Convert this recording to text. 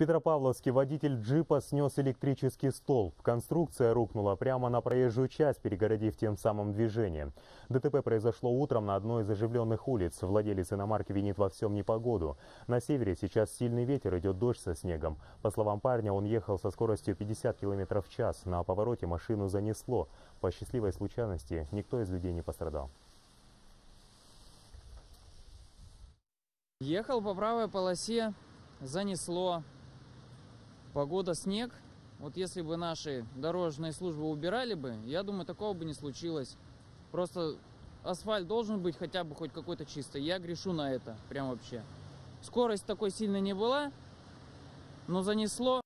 Петропавловске водитель джипа снес электрический столб. Конструкция рухнула прямо на проезжую часть, перегородив тем самым движение. ДТП произошло утром на одной из оживленных улиц. Владелец иномарки винит во всем непогоду. На севере сейчас сильный ветер, идет дождь со снегом. По словам парня, он ехал со скоростью 50 км в час. На повороте машину занесло. По счастливой случайности никто из людей не пострадал. Ехал по правой полосе, занесло. Погода снег. Вот если бы наши дорожные службы убирали бы, я думаю, такого бы не случилось. Просто асфальт должен быть хотя бы хоть какой-то чистый. Я грешу на это, прям вообще. Скорость такой сильной не была, но занесло.